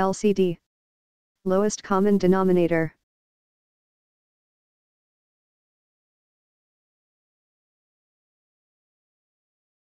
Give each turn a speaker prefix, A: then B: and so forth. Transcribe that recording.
A: LCD. Lowest common denominator.